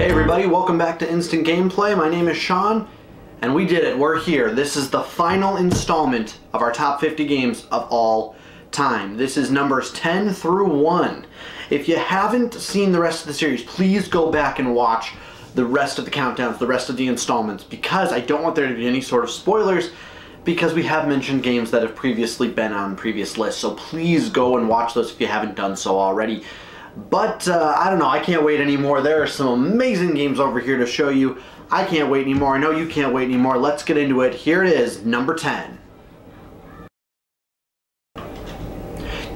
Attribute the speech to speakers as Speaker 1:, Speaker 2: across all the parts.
Speaker 1: Hey everybody, welcome back to Instant Gameplay. My name is Shawn, and we did it. We're here. This is the final installment of our top 50 games of all time. This is numbers 10 through 1. If you haven't seen the rest of the series, please go back and watch the rest of the countdowns, the rest of the installments, because I don't want there to be any sort of spoilers, because we have mentioned games that have previously been on previous lists, so please go and watch those if you haven't done so already. But uh, I don't know, I can't wait anymore. There are some amazing games over here to show you. I can't wait anymore. I know you can't wait anymore. Let's get into it. Here it is, number 10.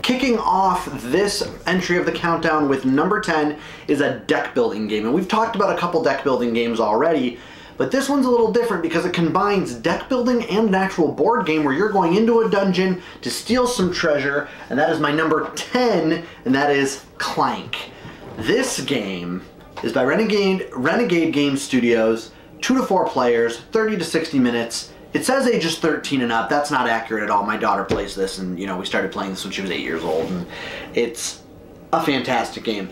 Speaker 1: Kicking off this entry of the countdown with number 10 is a deck building game. And we've talked about a couple deck building games already, but this one's a little different because it combines deck building and an actual board game where you're going into a dungeon to steal some treasure, and that is my number 10, and that is Clank. This game is by Renegade, Renegade Game Studios, 2 to 4 players, 30 to 60 minutes. It says ages 13 and up. That's not accurate at all. My daughter plays this, and you know we started playing this when she was 8 years old, and it's a fantastic game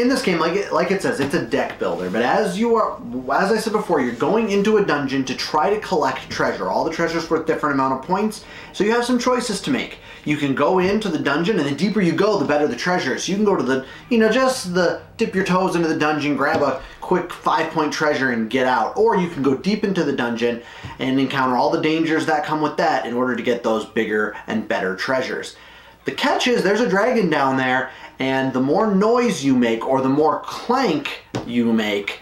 Speaker 1: in this game, like it, like it says, it's a deck builder. But as you are, as I said before, you're going into a dungeon to try to collect treasure. All the treasure's worth different amount of points, so you have some choices to make. You can go into the dungeon, and the deeper you go, the better the treasure. So you can go to the, you know, just the dip your toes into the dungeon, grab a quick five point treasure, and get out. Or you can go deep into the dungeon and encounter all the dangers that come with that in order to get those bigger and better treasures. The catch is there's a dragon down there, and the more noise you make or the more clank you make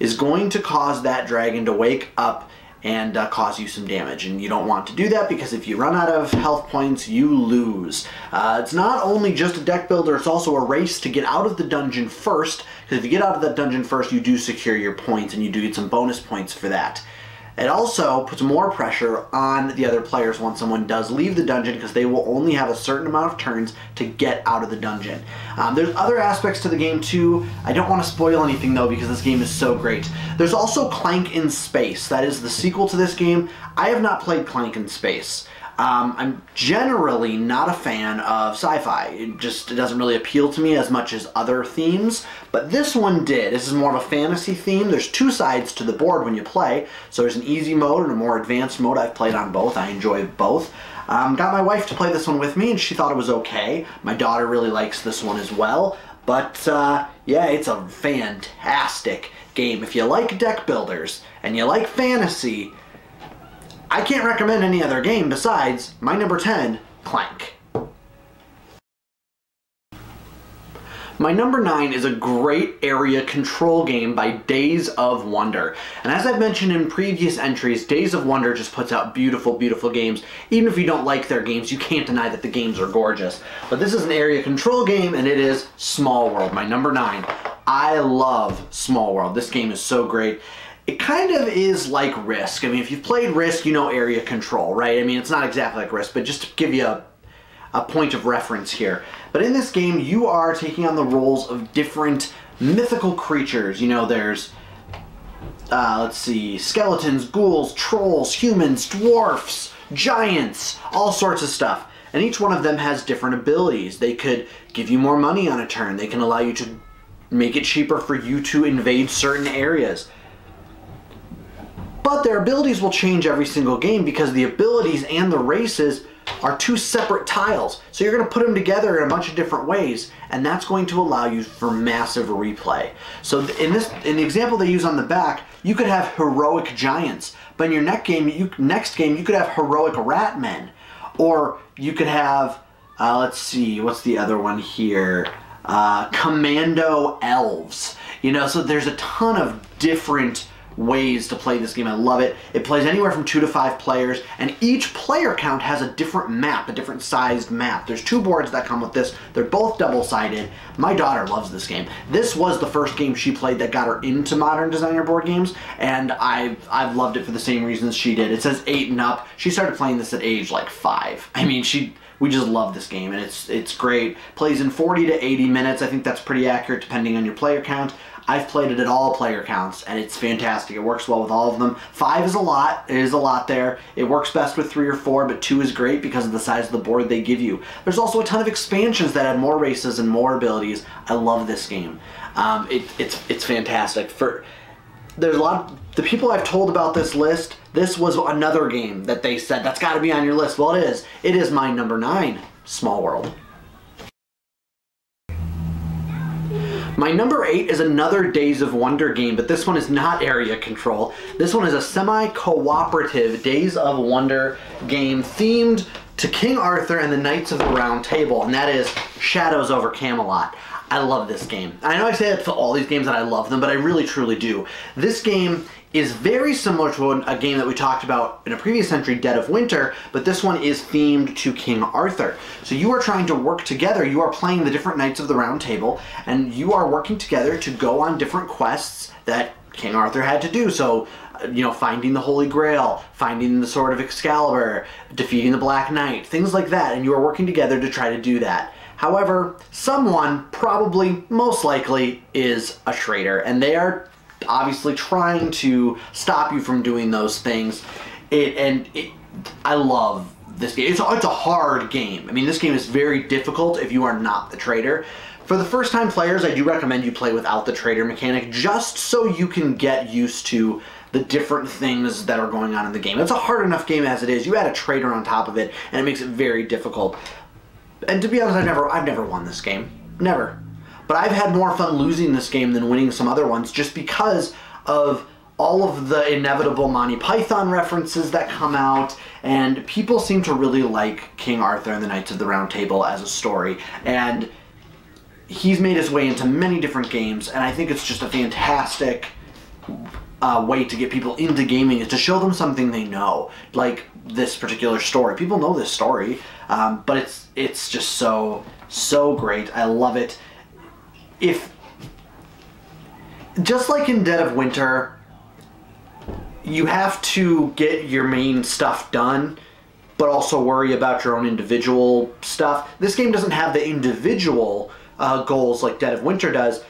Speaker 1: is going to cause that dragon to wake up and uh, cause you some damage. And you don't want to do that because if you run out of health points, you lose. Uh, it's not only just a deck builder, it's also a race to get out of the dungeon first, because if you get out of that dungeon first, you do secure your points and you do get some bonus points for that. It also puts more pressure on the other players once someone does leave the dungeon because they will only have a certain amount of turns to get out of the dungeon. Um, there's other aspects to the game too. I don't want to spoil anything though because this game is so great. There's also Clank in Space. That is the sequel to this game. I have not played Clank in Space. Um, I'm generally not a fan of sci-fi. It just it doesn't really appeal to me as much as other themes, but this one did. This is more of a fantasy theme. There's two sides to the board when you play. So there's an easy mode and a more advanced mode. I've played on both. I enjoy both. Um, got my wife to play this one with me, and she thought it was okay. My daughter really likes this one as well. But uh, yeah, it's a fantastic game. If you like deck builders and you like fantasy, I can't recommend any other game besides my number 10, Clank. My number 9 is a great area control game by Days of Wonder. And as I've mentioned in previous entries, Days of Wonder just puts out beautiful, beautiful games. Even if you don't like their games, you can't deny that the games are gorgeous. But this is an area control game, and it is Small World, my number 9. I love Small World. This game is so great it kind of is like Risk. I mean, if you've played Risk, you know area control, right? I mean, it's not exactly like Risk, but just to give you a, a point of reference here. But in this game, you are taking on the roles of different mythical creatures. You know, there's, uh, let's see, skeletons, ghouls, trolls, humans, dwarfs, giants, all sorts of stuff. And each one of them has different abilities. They could give you more money on a turn. They can allow you to make it cheaper for you to invade certain areas. But their abilities will change every single game because the abilities and the races are two separate tiles. So you're going to put them together in a bunch of different ways, and that's going to allow you for massive replay. So in this, in the example they use on the back, you could have heroic giants, but in your next game, you, next game, you could have heroic rat men, or you could have, uh, let's see, what's the other one here? Uh, commando elves. You know, so there's a ton of different ways to play this game. I love it. It plays anywhere from two to five players, and each player count has a different map, a different sized map. There's two boards that come with this. They're both double-sided. My daughter loves this game. This was the first game she played that got her into modern designer board games, and I've, I've loved it for the same reasons she did. It says eight and up. She started playing this at age like five. I mean, she we just love this game and it's it's great. Plays in 40 to 80 minutes. I think that's pretty accurate depending on your player count. I've played it at all player counts and it's fantastic. It works well with all of them. Five is a lot. It is a lot there. It works best with three or four, but two is great because of the size of the board they give you. There's also a ton of expansions that add more races and more abilities. I love this game. Um, it, it's it's fantastic. For there's a lot of, the people I've told about this list. This was another game that they said that's got to be on your list. Well, it is. It is my number nine. Small World. My number eight is another Days of Wonder game, but this one is not area control. This one is a semi-cooperative Days of Wonder game themed to King Arthur and the Knights of the Round Table, and that is Shadows over Camelot. I love this game. I know I say that to all these games that I love them, but I really truly do. This game is very similar to a game that we talked about in a previous entry, Dead of Winter, but this one is themed to King Arthur. So you are trying to work together, you are playing the different Knights of the Round Table, and you are working together to go on different quests that King Arthur had to do. So, uh, you know, finding the Holy Grail, finding the Sword of Excalibur, defeating the Black Knight, things like that, and you are working together to try to do that. However, someone, probably most likely, is a traitor, and they are obviously trying to stop you from doing those things. It and it, I love this game. It's a, it's a hard game. I mean, this game is very difficult if you are not the traitor. For the first time players, I do recommend you play without the traitor mechanic just so you can get used to the different things that are going on in the game. It's a hard enough game as it is. You add a traitor on top of it and it makes it very difficult. And to be honest, I've never I've never won this game. Never. But I've had more fun losing this game than winning some other ones just because of all of the inevitable Monty Python references that come out, and people seem to really like King Arthur and the Knights of the Round Table as a story. And he's made his way into many different games, and I think it's just a fantastic uh, way to get people into gaming is to show them something they know, like this particular story. People know this story, um, but it's it's just so so great. I love it if just like in Dead of Winter, you have to get your main stuff done, but also worry about your own individual stuff. This game doesn't have the individual uh, goals like Dead of Winter does,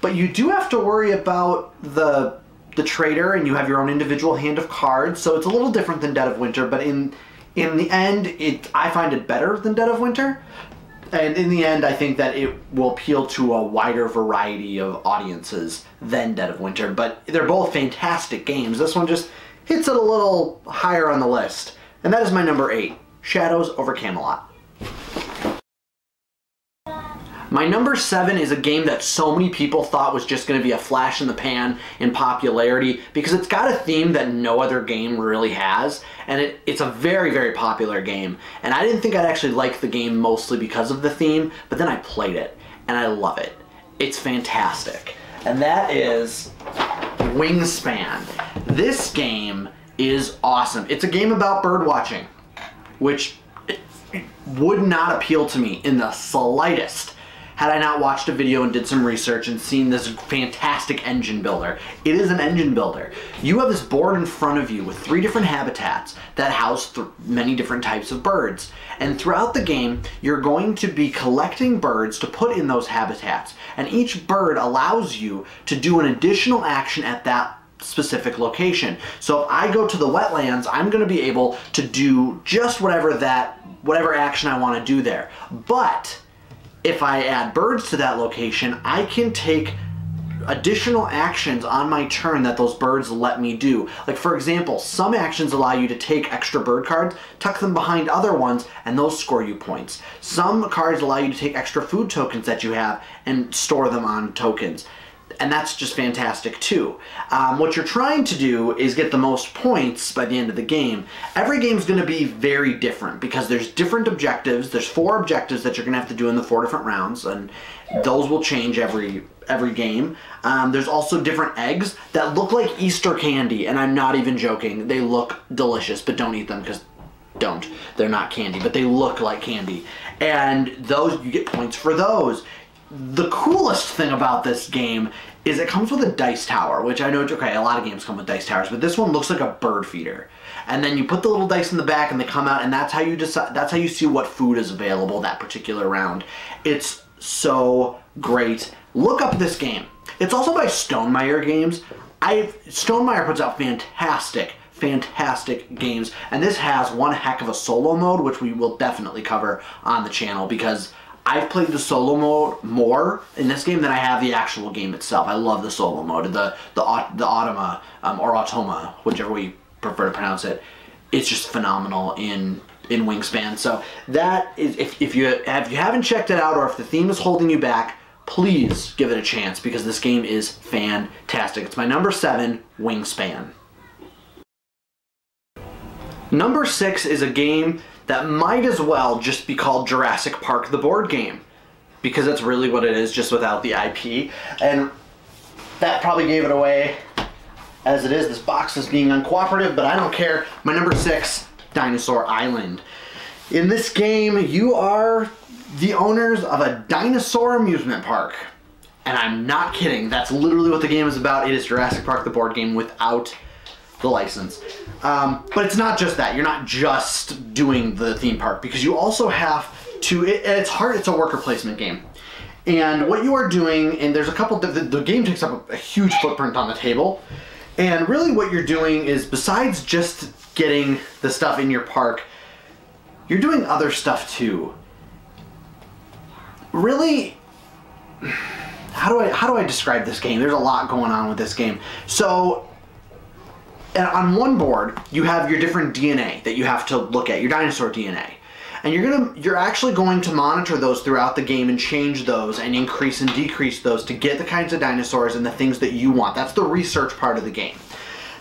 Speaker 1: but you do have to worry about the the traitor, and you have your own individual hand of cards. So it's a little different than Dead of Winter, but in in the end, it I find it better than Dead of Winter and in the end, I think that it will appeal to a wider variety of audiences than Dead of Winter. But they're both fantastic games. This one just hits it a little higher on the list. And that is my number eight Shadows over Camelot. My number seven is a game that so many people thought was just going to be a flash in the pan in popularity because it's got a theme that no other game really has, and it, it's a very, very popular game. And I didn't think I'd actually like the game mostly because of the theme, but then I played it, and I love it. It's fantastic. And that is Wingspan. This game is awesome. It's a game about bird watching, which would not appeal to me in the slightest had I not watched a video and did some research and seen this fantastic engine builder. It is an engine builder. You have this board in front of you with three different habitats that house th many different types of birds. And throughout the game, you're going to be collecting birds to put in those habitats. And each bird allows you to do an additional action at that specific location. So if I go to the wetlands, I'm going to be able to do just whatever that whatever action I want to do there. But if I add birds to that location, I can take additional actions on my turn that those birds let me do. Like for example, some actions allow you to take extra bird cards, tuck them behind other ones, and those score you points. Some cards allow you to take extra food tokens that you have and store them on tokens and that's just fantastic too. Um, what you're trying to do is get the most points by the end of the game. Every game is going to be very different because there's different objectives. There's four objectives that you're going to have to do in the four different rounds, and those will change every every game. Um, there's also different eggs that look like Easter candy, and I'm not even joking. They look delicious, but don't eat them because don't. They're not candy, but they look like candy. And those you get points for those the coolest thing about this game is it comes with a dice tower, which I know, okay, a lot of games come with dice towers, but this one looks like a bird feeder. And then you put the little dice in the back and they come out and that's how you decide, that's how you see what food is available that particular round. It's so great. Look up this game. It's also by Stonemaier Games. I Stonemaier puts out fantastic, fantastic games, and this has one heck of a solo mode, which we will definitely cover on the channel because I've played the solo mode more in this game than I have the actual game itself. I love the solo mode, the the the Automa um, or Automa, whichever we prefer to pronounce it. It's just phenomenal in in Wingspan. So that is if if you if you haven't checked it out or if the theme is holding you back, please give it a chance because this game is fantastic. It's my number seven, Wingspan. Number six is a game that might as well just be called Jurassic Park the board game. Because that's really what it is just without the IP and that probably gave it away as it is. This box is being uncooperative but I don't care. My number six Dinosaur Island. In this game you are the owners of a dinosaur amusement park. And I'm not kidding. That's literally what the game is about. It is Jurassic Park the board game without the license. Um, but it's not just that. You're not just doing the theme park because you also have to. It, it's hard. It's a worker placement game. And what you are doing, and there's a couple. The, the game takes up a, a huge footprint on the table. And really, what you're doing is besides just getting the stuff in your park, you're doing other stuff too. Really, how do I how do I describe this game? There's a lot going on with this game. So on one board, you have your different DNA that you have to look at, your dinosaur DNA. And you're gonna you're actually going to monitor those throughout the game and change those and increase and decrease those to get the kinds of dinosaurs and the things that you want. That's the research part of the game.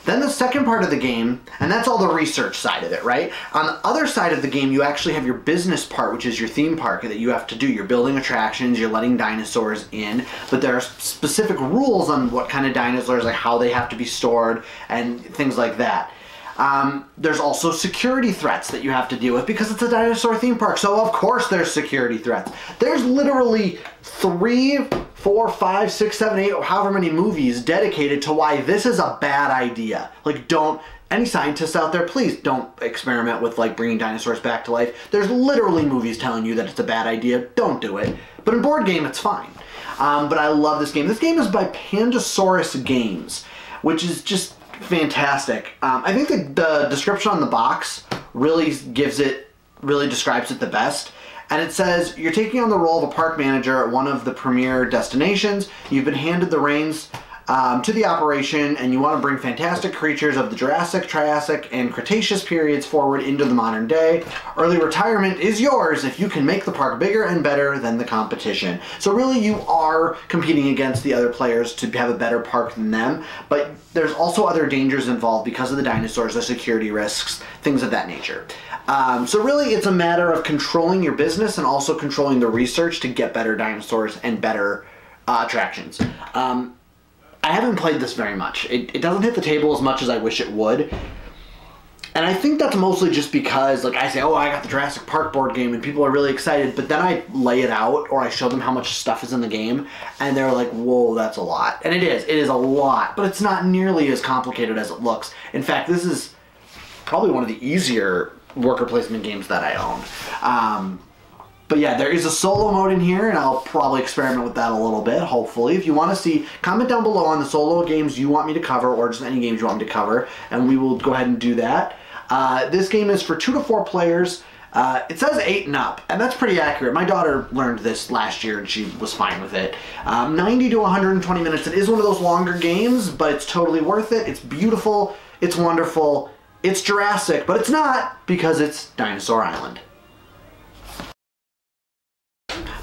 Speaker 1: Then the second part of the game, and that's all the research side of it, right? On the other side of the game, you actually have your business part, which is your theme park that you have to do. You're building attractions, you're letting dinosaurs in, but there are specific rules on what kind of dinosaurs, like how they have to be stored, and things like that. Um, there's also security threats that you have to deal with because it's a dinosaur theme park. So of course there's security threats. There's literally three, four, five, six, seven, eight, or however many movies dedicated to why this is a bad idea. Like don't any scientists out there, please don't experiment with like bringing dinosaurs back to life. There's literally movies telling you that it's a bad idea. Don't do it. But in board game, it's fine. Um, but I love this game. This game is by Pandasaurus Games, which is just fantastic. Um, I think the, the description on the box really gives it, really describes it the best. And it says, you're taking on the role of a park manager at one of the premier destinations. You've been handed the reins um, to the operation and you want to bring fantastic creatures of the Jurassic, Triassic, and Cretaceous periods forward into the modern day. Early retirement is yours if you can make the park bigger and better than the competition. So really you are competing against the other players to have a better park than them, but there's also other dangers involved because of the dinosaurs, the security risks, things of that nature. Um, so really it's a matter of controlling your business and also controlling the research to get better dinosaurs and better uh, attractions. Um, I haven't played this very much. It, it doesn't hit the table as much as I wish it would. And I think that's mostly just because, like, I say, oh, I got the Jurassic Park board game, and people are really excited, but then I lay it out, or I show them how much stuff is in the game, and they're like, whoa, that's a lot. And it is, it is a lot, but it's not nearly as complicated as it looks. In fact, this is probably one of the easier worker placement games that I own. Um, but yeah, there is a solo mode in here, and I'll probably experiment with that a little bit, hopefully. If you want to see, comment down below on the solo games you want me to cover, or just any games you want me to cover, and we will go ahead and do that. Uh, this game is for two to four players. Uh, it says eight and up, and that's pretty accurate. My daughter learned this last year, and she was fine with it. Um, 90 to 120 minutes. It is one of those longer games, but it's totally worth it. It's beautiful. It's wonderful. It's Jurassic, but it's not because it's Dinosaur Island.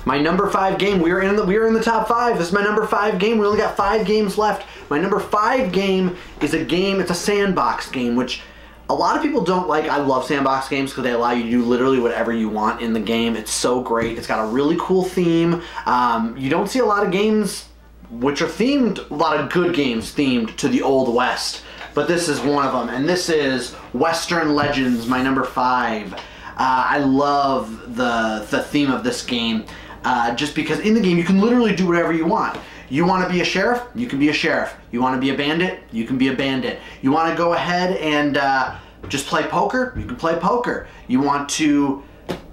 Speaker 1: My number five game, we are in the we are in the top five. This is my number five game. We only got five games left. My number five game is a game, it's a sandbox game, which a lot of people don't like. I love sandbox games because they allow you to do literally whatever you want in the game. It's so great. It's got a really cool theme. Um, you don't see a lot of games which are themed, a lot of good games themed to the Old West. But this is one of them, and this is Western Legends, my number five. Uh, I love the the theme of this game. Uh, just because in the game you can literally do whatever you want. You want to be a sheriff? You can be a sheriff. You want to be a bandit? You can be a bandit. You want to go ahead and uh, just play poker? You can play poker. You want to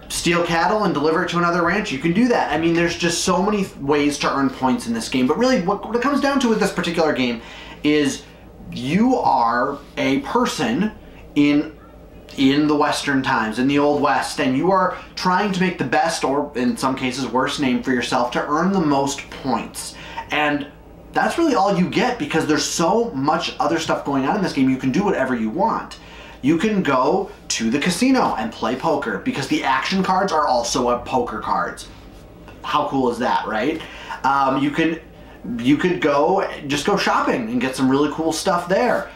Speaker 1: steal cattle and deliver it to another ranch? You can do that. I mean, there's just so many ways to earn points in this game. But really, what, what it comes down to with this particular game is you are a person in in the Western times, in the Old West, and you are trying to make the best, or in some cases, worst name for yourself to earn the most points. And that's really all you get because there's so much other stuff going on in this game. You can do whatever you want. You can go to the casino and play poker because the action cards are also a poker cards. How cool is that, right? Um, you can you could go just go shopping and get some really cool stuff there.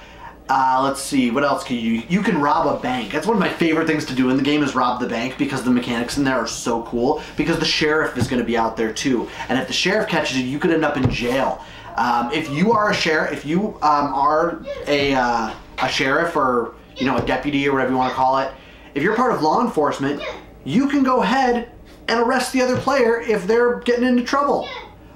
Speaker 1: Uh, let's see, what else can you You can rob a bank. That's one of my favorite things to do in the game is rob the bank because the mechanics in there are so cool because the sheriff is going to be out there too. And if the sheriff catches you, you could end up in jail. Um, if you are a sheriff, if you um, are a, uh, a sheriff or you know a deputy or whatever you want to call it, if you're part of law enforcement, you can go ahead and arrest the other player if they're getting into trouble,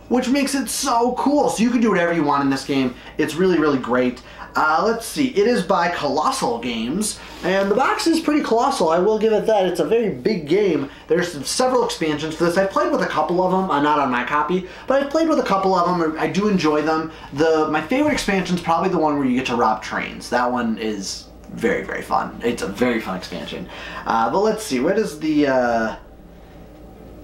Speaker 1: which makes it so cool. So you can do whatever you want in this game. It's really, really great. Uh, let's see, it is by Kolossal Games, and the box is pretty colossal, I will give it that. It's a very big game. There's several expansions for this. I've played with a couple of them, uh, not on my copy, but I've played with a couple of them. I do enjoy them. The My favorite expansion is probably the one where you get to rob trains. That one is very, very fun. It's a very fun expansion. Uh, but let's see, what is the...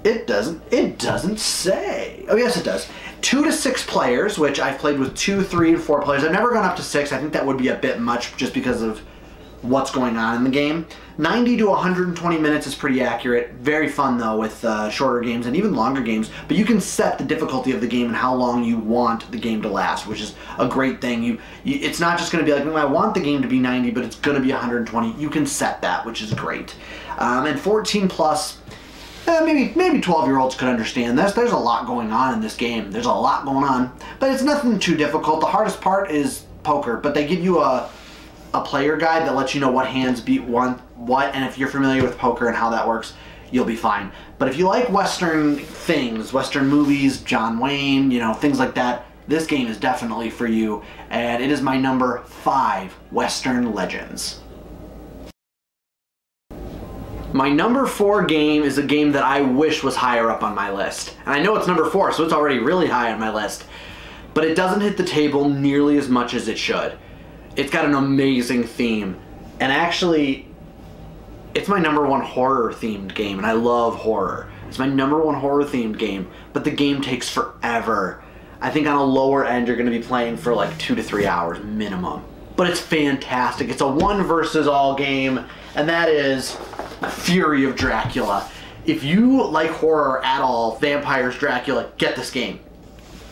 Speaker 1: It doesn't. It doesn't say. Oh yes, it does. Two to six players, which I've played with two, three, and four players. I've never gone up to six. I think that would be a bit much just because of what's going on in the game. 90 to 120 minutes is pretty accurate. Very fun though with uh, shorter games and even longer games. But you can set the difficulty of the game and how long you want the game to last, which is a great thing. You, you it's not just going to be like, well, I want the game to be 90, but it's going to be 120. You can set that, which is great. Um, and 14 plus eh, maybe maybe 12 year olds could understand this. There's a lot going on in this game. There's a lot going on, but it's nothing too difficult. The hardest part is poker, but they give you a a player guide that lets you know what hands beat one what, and if you're familiar with poker and how that works, you'll be fine. But if you like Western things, Western movies, John Wayne, you know things like that, this game is definitely for you. And it is my number five Western Legends. My number four game is a game that I wish was higher up on my list. And I know it's number four, so it's already really high on my list. But it doesn't hit the table nearly as much as it should. It's got an amazing theme. And actually, it's my number one horror themed game, and I love horror. It's my number one horror themed game, but the game takes forever. I think on a lower end, you're going to be playing for like two to three hours minimum. But it's fantastic. It's a one versus all game, and that is Fury of Dracula. If you like horror at all, Vampires, Dracula, get this game.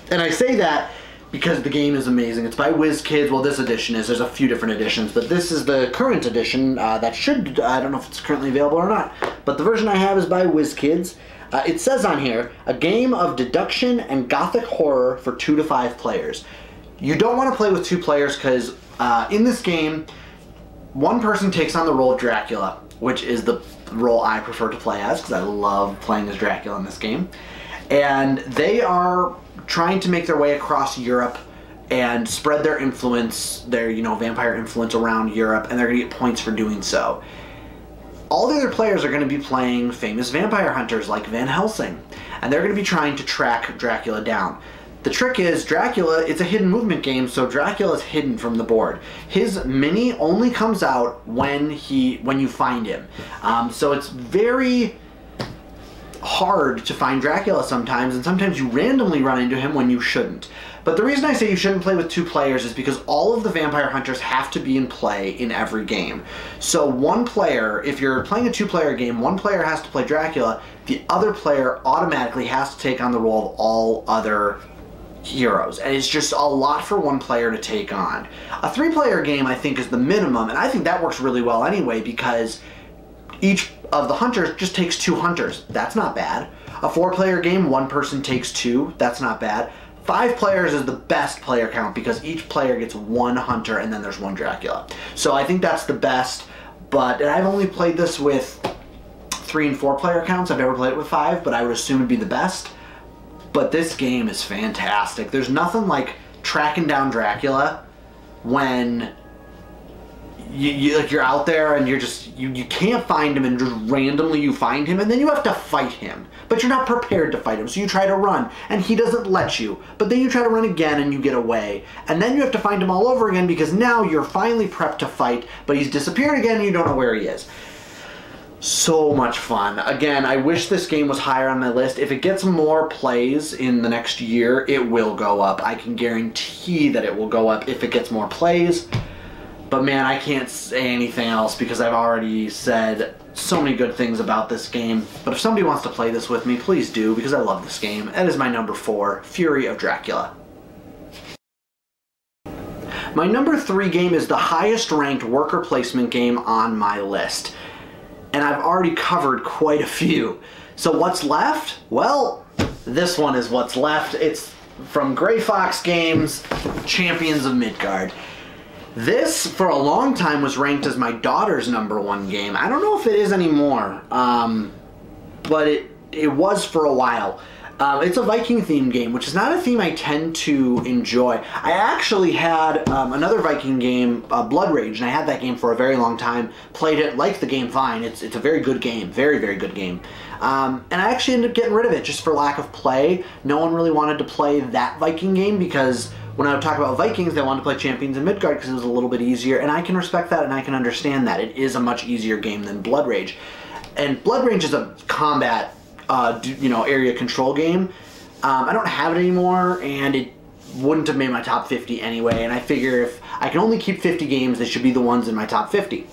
Speaker 1: And I say that because the game is amazing. It's by WizKids. Well, this edition is. There's a few different editions, but this is the current edition uh, that should. I don't know if it's currently available or not, but the version I have is by WizKids. Uh, it says on here a game of deduction and gothic horror for two to five players. You don't want to play with two players because uh, in this game, one person takes on the role of Dracula which is the role I prefer to play as because I love playing as Dracula in this game. And they are trying to make their way across Europe and spread their influence, their, you know, vampire influence around Europe, and they're going to get points for doing so. All the other players are going to be playing famous vampire hunters like Van Helsing, and they're going to be trying to track Dracula down. The trick is Dracula, it's a hidden movement game, so Dracula is hidden from the board. His mini only comes out when he when you find him. Um, so it's very hard to find Dracula sometimes, and sometimes you randomly run into him when you shouldn't. But the reason I say you shouldn't play with two players is because all of the vampire hunters have to be in play in every game. So one player, if you're playing a two-player game, one player has to play Dracula, the other player automatically has to take on the role of all other heroes, and it's just a lot for one player to take on. A three player game, I think, is the minimum, and I think that works really well anyway because each of the hunters just takes two hunters. That's not bad. A four player game, one person takes two. That's not bad. Five players is the best player count because each player gets one hunter and then there's one Dracula. So I think that's the best, but I've only played this with three and four player counts. I've never played it with five, but I would assume it'd be the best. But this game is fantastic. There's nothing like tracking down Dracula when you, you, like you're out there and you're just you, you can't find him and just randomly you find him and then you have to fight him. But you're not prepared to fight him so you try to run and he doesn't let you. But then you try to run again and you get away. And then you have to find him all over again because now you're finally prepped to fight but he's disappeared again and you don't know where he is so much fun. Again, I wish this game was higher on my list. If it gets more plays in the next year, it will go up. I can guarantee that it will go up if it gets more plays. But man, I can't say anything else because I've already said so many good things about this game. But if somebody wants to play this with me, please do because I love this game. That is my number four, Fury of Dracula. My number three game is the highest ranked worker placement game on my list. And I've already covered quite a few. So what's left? Well, this one is what's left. It's from Grey Fox Games, Champions of Midgard. This, for a long time, was ranked as my daughter's number one game. I don't know if it is anymore, um, but it, it was for a while. Um, it's a Viking themed game, which is not a theme I tend to enjoy. I actually had um, another Viking game, uh, Blood Rage, and I had that game for a very long time. Played it, liked the game fine. It's, it's a very good game, very, very good game. Um, and I actually ended up getting rid of it just for lack of play. No one really wanted to play that Viking game because when I would talk about Vikings, they wanted to play Champions in Midgard because it was a little bit easier, and I can respect that and I can understand that. It is a much easier game than Blood Rage. And Blood Rage is a combat, uh, you know, area control game. Um, I don't have it anymore, and it wouldn't have made my top 50 anyway, and I figure if I can only keep 50 games, they should be the ones in my top 50.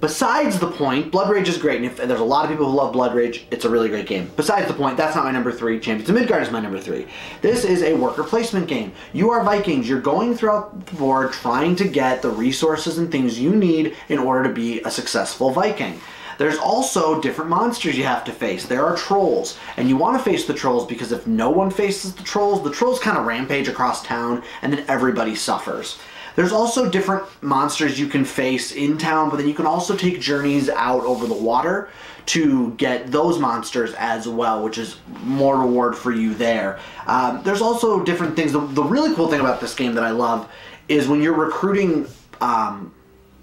Speaker 1: Besides the point, Blood Rage is great, and if there's a lot of people who love Blood Rage, it's a really great game. Besides the point, that's not my number three. Champions of Midgard is my number three. This is a worker placement game. You are Vikings. You're going throughout the board trying to get the resources and things you need in order to be a successful Viking. There's also different monsters you have to face. There are trolls, and you want to face the trolls because if no one faces the trolls, the trolls kind of rampage across town, and then everybody suffers. There's also different monsters you can face in town, but then you can also take journeys out over the water to get those monsters as well, which is more reward for you there. Um, there's also different things. The, the, really cool thing about this game that I love is when you're recruiting um,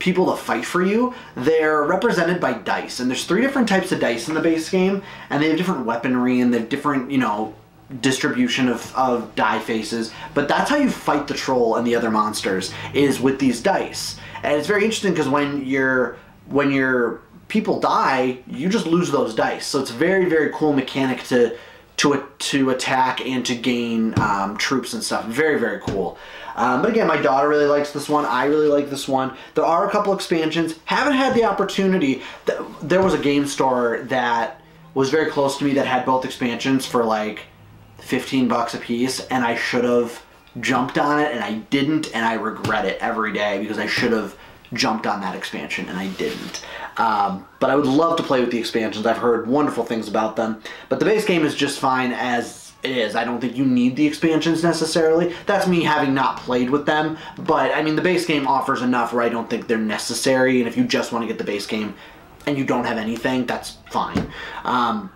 Speaker 1: people to fight for you, they're represented by dice. And there's three different types of dice in the base game, and they have different weaponry and they have different, you know, distribution of, of die faces, but that's how you fight the troll and the other monsters is with these dice. And it's very interesting because when your when your people die, you just lose those dice. So it's very very cool mechanic to to to attack and to gain um, troops and stuff. Very very cool. Um, but again, my daughter really likes this one. I really like this one. There are a couple expansions. Haven't had the opportunity. There was a game store that was very close to me that had both expansions for like 15 bucks a piece and I should have jumped on it and I didn't and I regret it every day because I should have jumped on that expansion and I didn't. Um, but I would love to play with the expansions. I've heard wonderful things about them. But the base game is just fine as is. I don't think you need the expansions necessarily. That's me having not played with them. But I mean, the base game offers enough where I don't think they're necessary. And if you just want to get the base game and you don't have anything, that's fine. Um,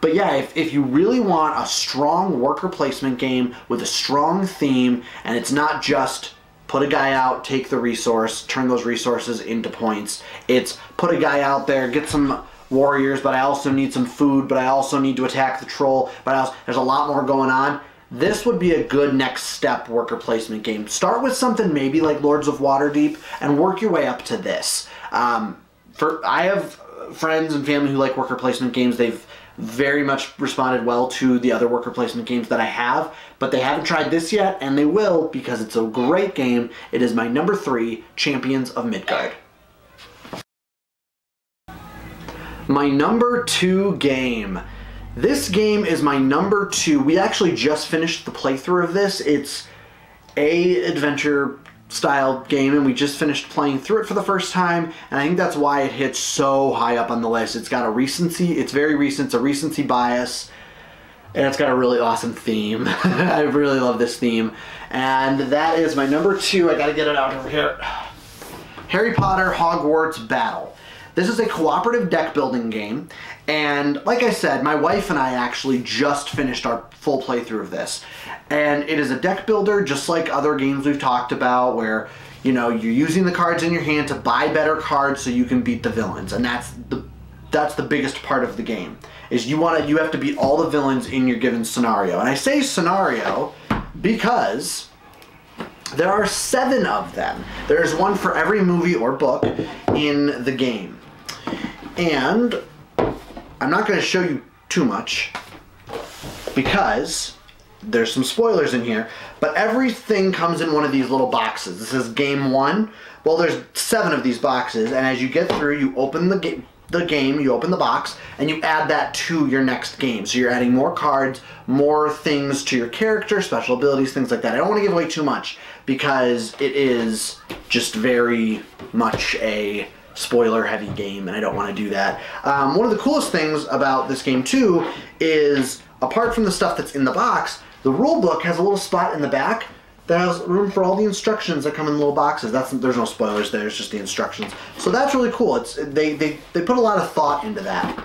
Speaker 1: but yeah, if, if you really want a strong worker placement game with a strong theme, and it's not just put a guy out, take the resource, turn those resources into points. It's put a guy out there, get some warriors, but I also need some food, but I also need to attack the troll, but also, there's a lot more going on. This would be a good next step worker placement game. Start with something maybe like Lords of Waterdeep and work your way up to this. Um, for I have friends and family who like worker placement games. They've very much responded well to the other worker placement games that I have, but they haven't tried this yet, and they will because it's a great game. It is my number three, Champions of Midgard. My number two game. This game is my number two. We actually just finished the playthrough of this. It's a adventure style game and we just finished playing through it for the first time and I think that's why it hits so high up on the list. It's got a recency, it's very recent, it's a recency bias and it's got a really awesome theme. I really love this theme and that is my number two. I gotta get it out over here. Harry Potter Hogwarts Battle. This is a cooperative deck building game, and like I said, my wife and I actually just finished our full playthrough of this. And it is a deck builder, just like other games we've talked about, where you know you're using the cards in your hand to buy better cards so you can beat the villains, and that's the that's the biggest part of the game. Is you want to you have to beat all the villains in your given scenario, and I say scenario because there are seven of them. There's one for every movie or book in the game. And I'm not going to show you too much because there's some spoilers in here, but everything comes in one of these little boxes. This is game one. Well, there's seven of these boxes, and as you get through, you open the game the game, you open the box, and you add that to your next game. So you're adding more cards, more things to your character, special abilities, things like that. I don't want to give away too much because it is just very much a spoiler heavy game and I don't want to do that. Um, one of the coolest things about this game too is apart from the stuff that's in the box, the rule book has a little spot in the back that has room for all the instructions that come in little boxes. That's there's no spoilers there. It's just the instructions. So that's really cool. It's they they they put a lot of thought into that.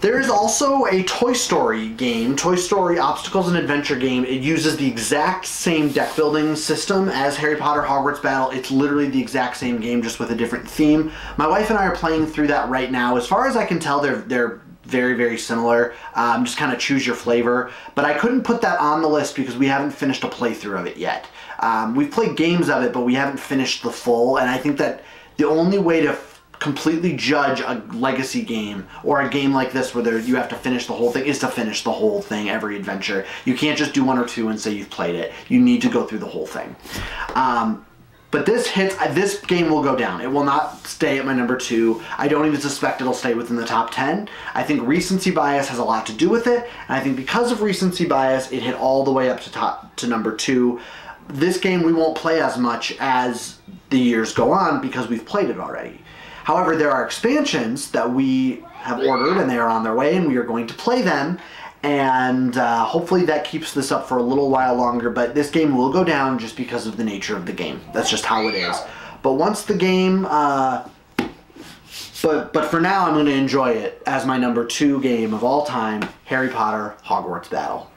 Speaker 1: There is also a Toy Story game, Toy Story Obstacles and Adventure game. It uses the exact same deck building system as Harry Potter Hogwarts Battle. It's literally the exact same game, just with a different theme. My wife and I are playing through that right now. As far as I can tell, they're they're very, very similar. Um, just kind of choose your flavor. But I couldn't put that on the list because we haven't finished a playthrough of it yet. Um, we've played games of it, but we haven't finished the full. And I think that the only way to completely judge a legacy game or a game like this where there, you have to finish the whole thing is to finish the whole thing every adventure you can't just do one or two and say you've played it you need to go through the whole thing um, but this hits, this game will go down. It will not stay at my number two. I don't even suspect it'll stay within the top 10. I think recency bias has a lot to do with it. And I think because of recency bias, it hit all the way up to top to number two. This game we won't play as much as the years go on because we've played it already. However, there are expansions that we have ordered and they are on their way and we are going to play them. And uh, hopefully that keeps this up for a little while longer but this game will go down just because of the nature of the game. That's just how it is. But once the game uh, but but for now I'm going to enjoy it as my number two game of all time Harry Potter Hogwarts Battle.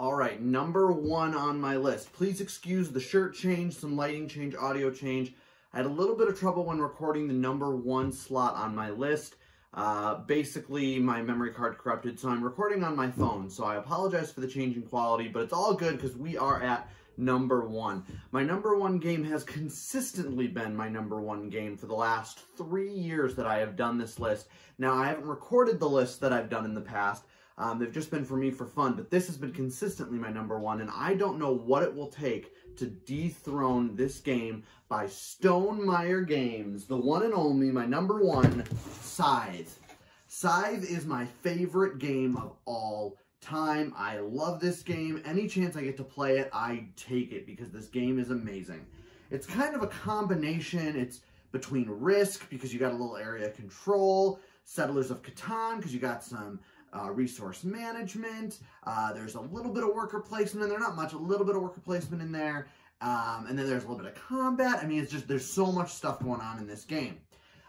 Speaker 1: All right number one on my list. Please excuse the shirt change some lighting change audio change I had a little bit of trouble when recording the number one slot on my list uh, basically, my memory card corrupted, so I'm recording on my phone. So I apologize for the change in quality, but it's all good because we are at number one. My number one game has consistently been my number one game for the last three years that I have done this list. Now, I haven't recorded the list that I've done in the past. Um, they've just been for me for fun, but this has been consistently my number one, and I don't know what it will take to dethrone this game by Stonemaier Games, the one and only, my number one, Scythe. Scythe is my favorite game of all time. I love this game. Any chance I get to play it, I take it because this game is amazing. It's kind of a combination. It's between Risk, because you got a little area control, Settlers of Catan, because you got some uh, resource management. Uh, there's a little bit of worker placement in there, not much, a little bit of worker placement in there. Um, and then there's a little bit of combat. I mean, it's just, there's so much stuff going on in this game.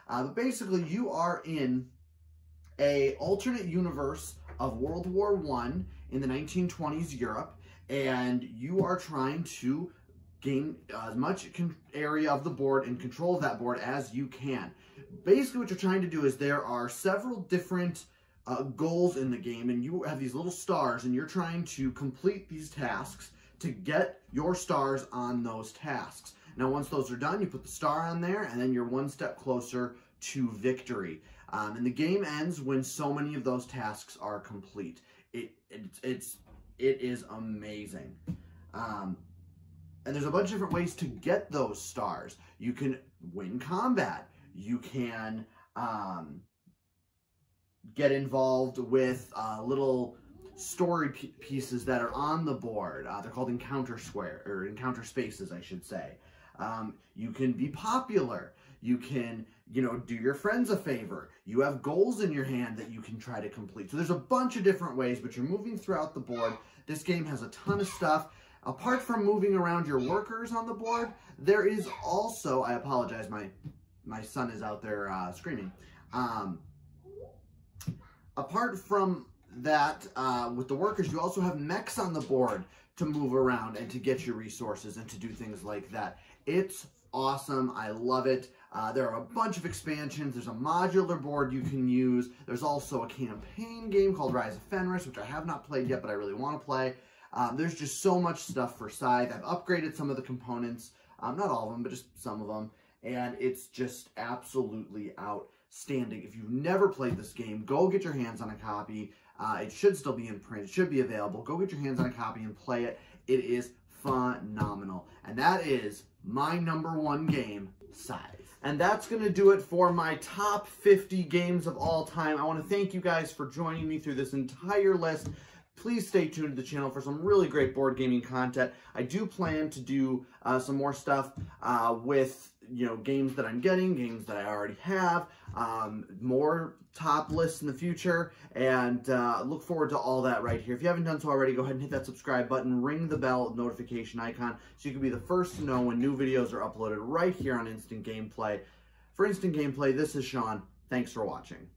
Speaker 1: Uh, but basically, you are in a alternate universe of World War One in the 1920s Europe, and you are trying to gain as much area of the board and control of that board as you can. Basically, what you're trying to do is there are several different uh, goals in the game, and you have these little stars, and you're trying to complete these tasks to get your stars on those tasks. Now, once those are done, you put the star on there, and then you're one step closer to victory. Um, and the game ends when so many of those tasks are complete. It, it it's it is amazing. Um, and there's a bunch of different ways to get those stars. You can win combat. You can um, get involved with uh, little story pieces that are on the board. Uh, they're called encounter square, or encounter spaces, I should say. Um, you can be popular. You can, you know, do your friends a favor. You have goals in your hand that you can try to complete. So there's a bunch of different ways, but you're moving throughout the board. This game has a ton of stuff. Apart from moving around your workers on the board, there is also, I apologize, my my son is out there uh, screaming. Um, apart from that, uh, with the workers, you also have mechs on the board to move around and to get your resources and to do things like that. It's awesome. I love it. Uh, there are a bunch of expansions. There's a modular board you can use. There's also a campaign game called Rise of Fenris, which I have not played yet, but I really want to play. Um, there's just so much stuff for Scythe. I've upgraded some of the components, um, not all of them, but just some of them, and it's just absolutely outstanding. If you've never played this game, go get your hands on a copy. Uh, it should still be in print. It should be available. Go get your hands on a copy and play it. It is phenomenal. And that is my number one game, Scythe. And that's going to do it for my top 50 games of all time. I want to thank you guys for joining me through this entire list. Please stay tuned to the channel for some really great board gaming content. I do plan to do uh, some more stuff uh, with you know, games that I'm getting, games that I already have, um, more top lists in the future, and uh, look forward to all that right here. If you haven't done so already, go ahead and hit that subscribe button, ring the bell notification icon, so you can be the first to know when new videos are uploaded right here on Instant Gameplay. For Instant Gameplay, this is Shawn. Thanks for watching.